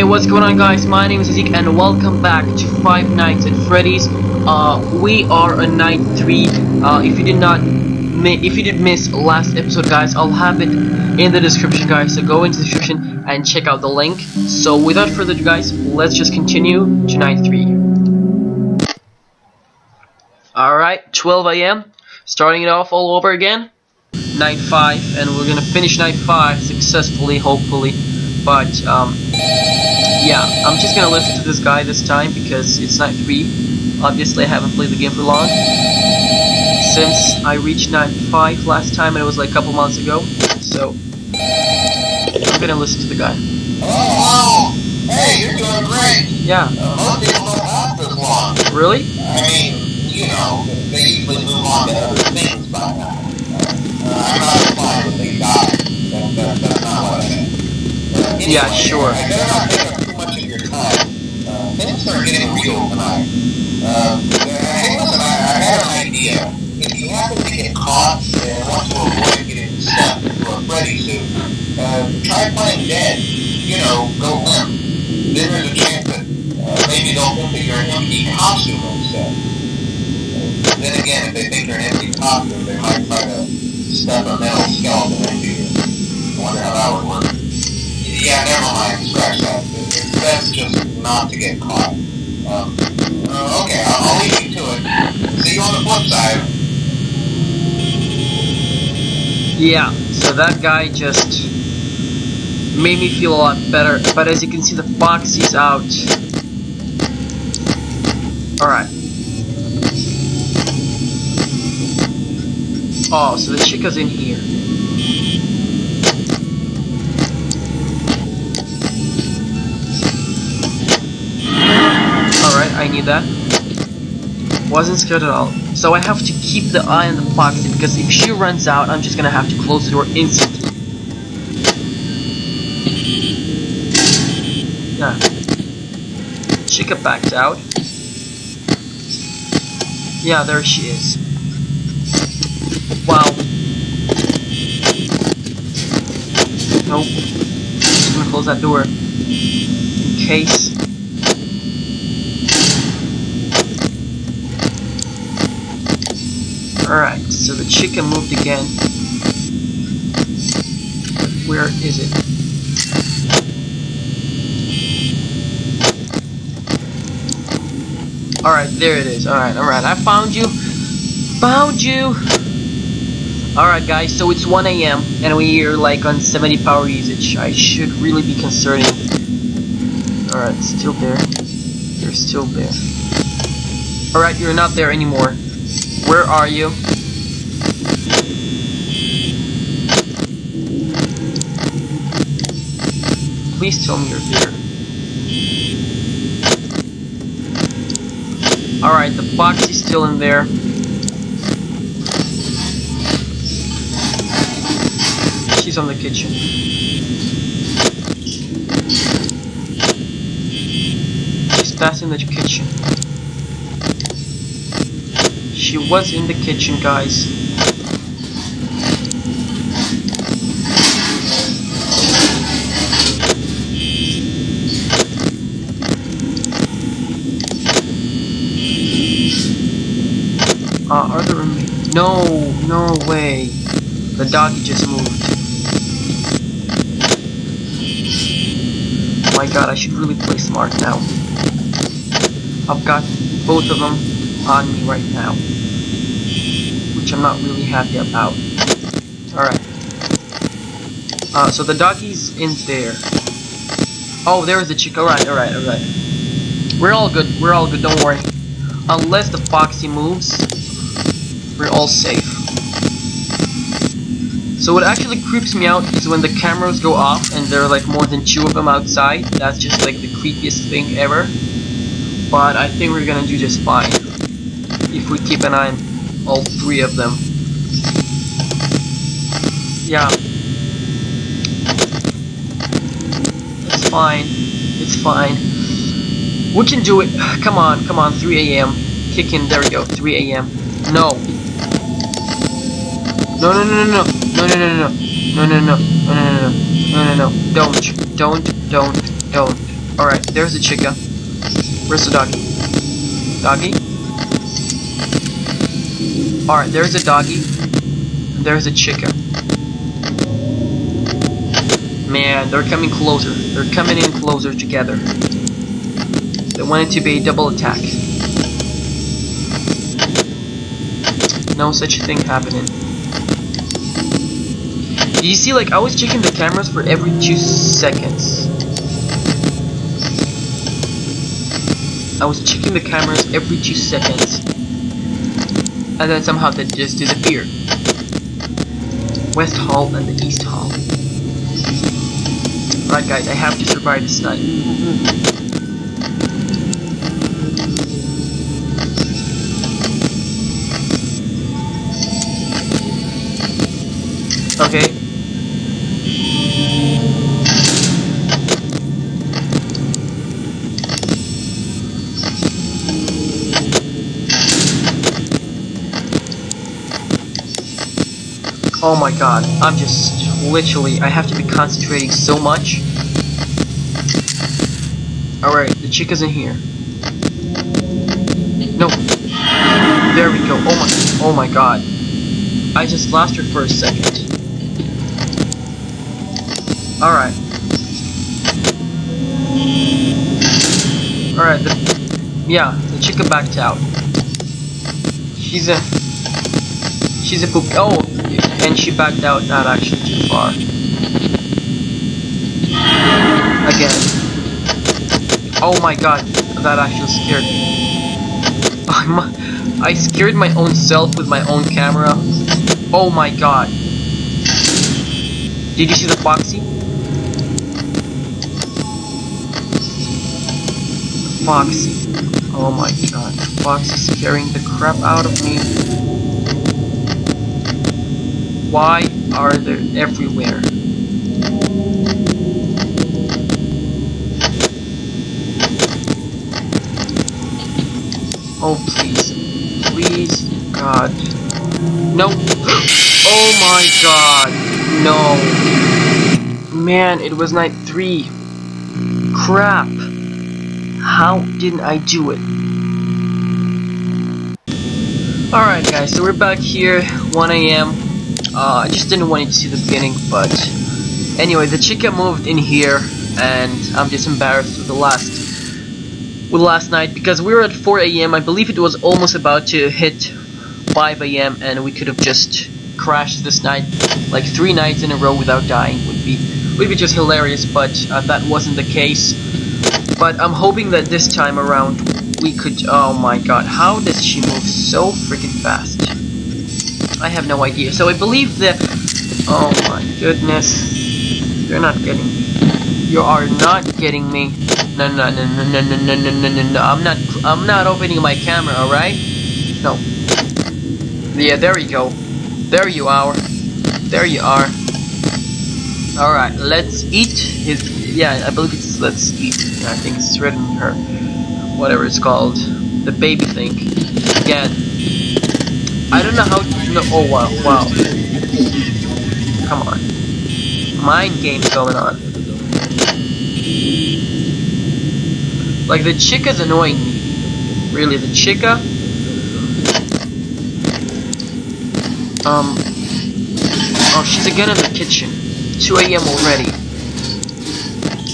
Hey, what's going on guys? My name is Zeke and welcome back to Five Nights at Freddy's. Uh, we are on night 3. Uh, if you did not if you did miss last episode guys, I'll have it in the description guys, so go into the description and check out the link. So without further ado guys, let's just continue to night 3. Alright, 12 a.m. Starting it off all over again. Night 5, and we're gonna finish night 5 successfully, hopefully. But, um, yeah, I'm just gonna listen to this guy this time because it's night 3. Obviously, I haven't played the game for long. Since I reached night 5 last time, and it was like a couple months ago. So, I'm gonna listen to the guy. Oh, hey, you're doing great. Yeah. Most people don't last this long. Really? I mean, you know, they usually move on to other things by now. Uh, I'm not implying that they die. That, that, that's not what I meant. Uh, anyway, Yeah, sure. I better not too much of your time. Uh, are getting real hey, I, had an idea. If you happen to get caught and want to avoid getting stuck a Freddy suit, uh, try playing dead. You know, go limp. Then there's a chance that maybe they'll think that you're an empty costume instead. Then again, if they think you're an empty costume, they might try to stuff a metal skeleton into you. I wonder how that would work. Yeah, never mind. Scratch that. It's best just not to get caught. Um, uh, okay, I'll, I'll leave you to it. See you on the flip side. Yeah, so that guy just made me feel a lot better. But as you can see, the fox is out. Alright. Oh, so the chica's in here. Alright, I need that. Wasn't scared at all. So I have to keep the eye on the Foxy because if she runs out, I'm just gonna have to close the door instantly. Yeah. Chica backed out. Yeah, there she is. Wow. Nope. Just gonna close that door. In case. Alright, so the chicken moved again. Where is it? Alright, there it is. Alright, alright, I found you. Found you! Alright guys, so it's 1 a.m. and we're like on 70 power usage. I should really be concerning. Alright, still there. You're still there. Alright, you're not there anymore. Where are you? Please tell me you're here. Alright, the box is still in there. She's on the kitchen. She's passing the kitchen. She was in the kitchen, guys. Uh, are there No, no way. The doggy just moved. My god, I should really play smart now. I've got both of them on me right now. Which I'm not really happy about. Alright. Uh, so the doggy's in there. Oh, there's the chick. Alright, alright, alright. We're all good. We're all good. Don't worry. Unless the Foxy moves, we're all safe. So what actually creeps me out is when the cameras go off and there are like more than two of them outside. That's just like the creepiest thing ever. But I think we're gonna do just fine. If we keep an eye on all three of them. Yeah. It's fine. It's fine. We can do it. Come on, come on, 3 a.m. Kick in, there we go, 3 a.m. No. No, no, no, no, no. No, no, no, no. No, no, no. No, no, no, no. No. Don't. Don't. Don't. Don't. Alright, there's the chica. Where's the doggy? Doggy? Alright, there's a doggy. There's a chicken. Man, they're coming closer. They're coming in closer together. They want it to be a double attack. No such thing happening. You see, like, I was checking the cameras for every two seconds. I was checking the cameras every two seconds. And then somehow they just disappear. West Hall and the East Hall. Alright guys, I have to survive this night. Okay. Oh my god, I'm just literally, I have to be concentrating so much. Alright, the chica's in here. No. There we go. Oh my, oh my god. I just lost her for a second. Alright. Alright, yeah, the chica backed out. She's a, she's a poop, oh, and she backed out not actually too far. Again. Oh my god, that actually scared me. I scared my own self with my own camera. Oh my god. Did you see the Foxy? Foxy. Oh my god. Foxy is scaring the crap out of me. Why are they everywhere? Oh, please. Please, God. No. Oh my god. No. Man, it was night three. Crap. How didn't I do it? Alright guys, so we're back here, 1 a.m. Uh, I just didn't want you to see the beginning, but anyway, the chica moved in here, and I'm just embarrassed with the last with last night because we were at 4 a.m. I believe it was almost about to hit 5 a.m. and we could have just crashed this night, like three nights in a row without dying would be would be just hilarious, but uh, that wasn't the case. But I'm hoping that this time around we could. Oh my God, how does she move so freaking fast? I have no idea. So I believe that. Oh my goodness, you're not getting me. You are not getting me. No, no, no, no, no, no, no, no, no, no, no. I'm not. I'm not opening my camera. All right? No. Yeah, there you go. There you are. There you are. All right, let's eat his. Yeah, I believe it's let's eat. I think it's written her. Whatever it's called, the baby thing. Again. I don't know how. No. Oh wow, wow. Come on. Mind games going on. Like, the chica's annoying me. Really, the chica? Um... Oh, she's again in the kitchen. 2 a.m. already.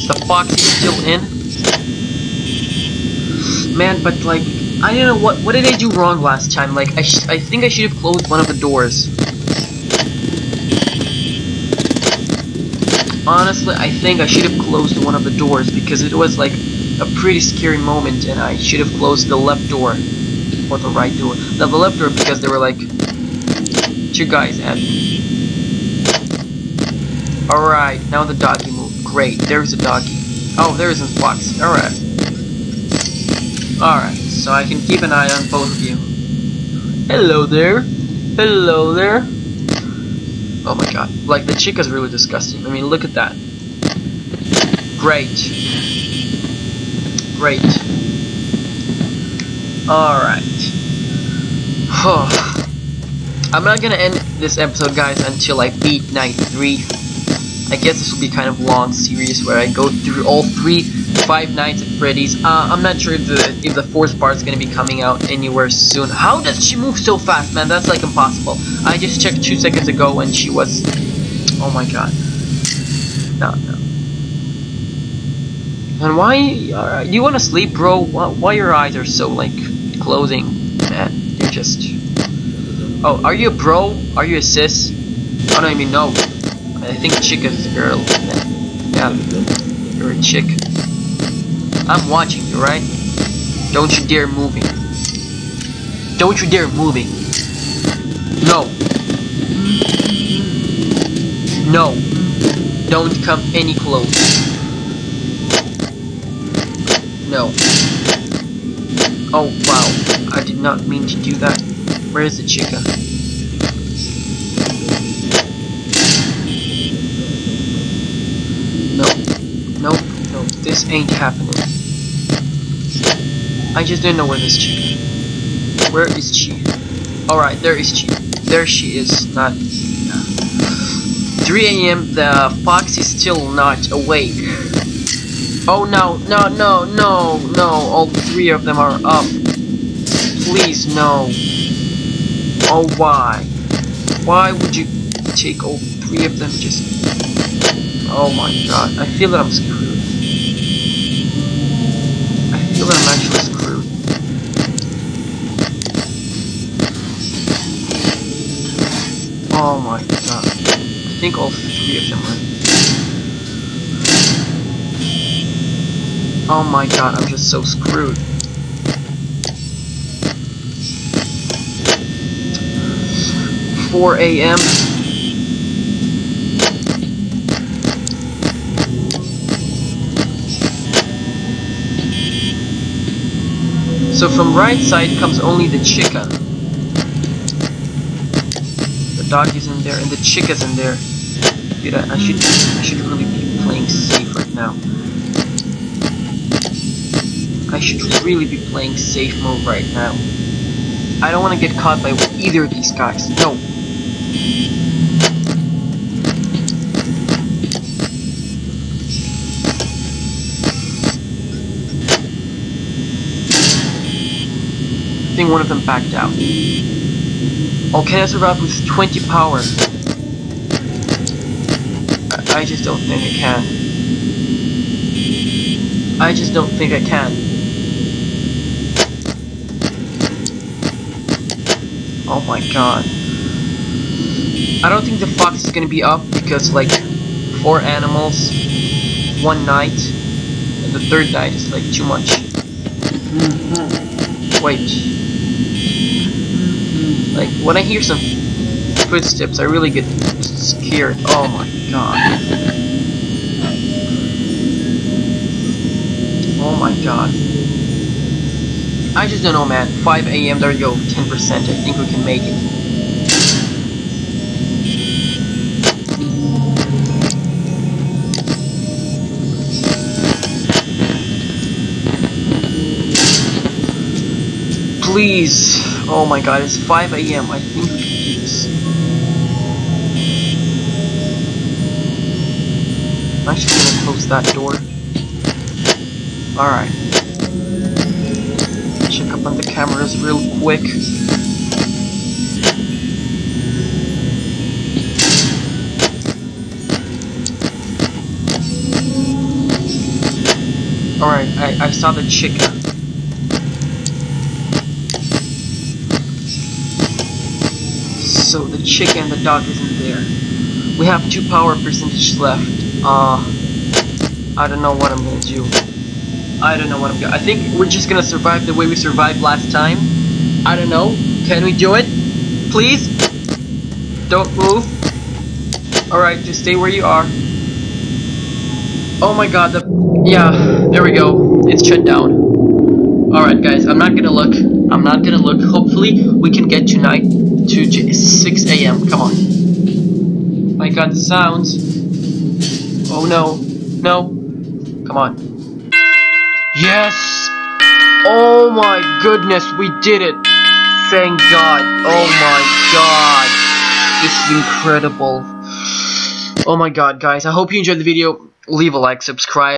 The fox is still in? Man, but like, I don't know, what What did I do wrong last time? Like, I, I think I should have closed one of the doors. Honestly, I think I should have closed one of the doors because it was like a pretty scary moment and I should have closed the left door or the right door. Now the left door because there were like two guys at me. Alright, now the doggy moved. Great, there's a doggy. Oh, there's a fox. Alright. Alright, so I can keep an eye on both of you. Hello there. Hello there. Oh my god. Like, the chica's really disgusting. I mean, look at that. Great. Great. Alright. I'm not gonna end this episode, guys, until I beat Night 3. I guess this will be kind of long series where I go through all three Five Nights at Freddy's. Uh, I'm not sure if the if the fourth part is gonna be coming out anywhere soon. How does she move so fast, man? That's like impossible. I just checked two seconds ago and she was. Oh my god. No, no. And why? Uh, you want to sleep, bro? Why, why your eyes are so like closing, man? You're just. Oh, are you a bro? Are you a sis? I don't even know. I think chick is a girl. Yeah, you're a chick. I'm watching you, right? Don't you dare moving. Don't you dare moving. No. No. Don't come any closer. No. Oh, wow. I did not mean to do that. Where is the chica? No. Nope. No. This ain't happening. I just didn't know where this chica. Where is she? Alright, there is she. There she is. Not. 3 a.m. The fox is still not awake. Oh no, no, no, no, no. All three of them are up. Please, no. Oh, why? Why would you take all three of them just... Oh my god, I feel that I'm screwed. I feel that I'm actually Of. Oh my god, I'm just so screwed. Four AM. So from right side comes only the chica. The dog is in there and the chica's in there. Dude, I, I should I should really be playing safe right now. I should really be playing safe mode right now. I don't want to get caught by either of these guys. No. I think one of them backed out. Can I survive with 20 power? I, just don't think I can. I just don't think I can. Oh my god. I don't think the fox is gonna be up because like four animals, one night, and the third night is like too much. Mm-hmm. Wait. Like when I hear some footsteps I really get scared. Oh my god. Oh my god. I just don't know, man. 5 a.m. There you go. 10%. I think we can make it. Please. Oh my god, it's 5 a.m. I think we can do this. I'm actually gonna close that door. Alright. Check up on the cameras real quick. Alright, I, I saw the chicken. So the chicken the dog isn't there. We have two power percentage left. Uh, I don't know what I'm gonna do. I don't know what I'm gonna. I think we're just gonna survive the way we survived last time. I don't know. Can we do it? Please? Don't move. Alright, just stay where you are. Oh my god, the... Yeah, there we go. It's shut down. Alright guys, I'm not gonna look. I'm not gonna look. Hopefully, we can get tonight to 6 a.m. Come on. My god, the sounds. Oh no. No. Come on. Yes! Oh my goodness, we did it! Thank God. Oh my god. This is incredible. Oh my god, guys. I hope you enjoyed the video. Leave a like, subscribe.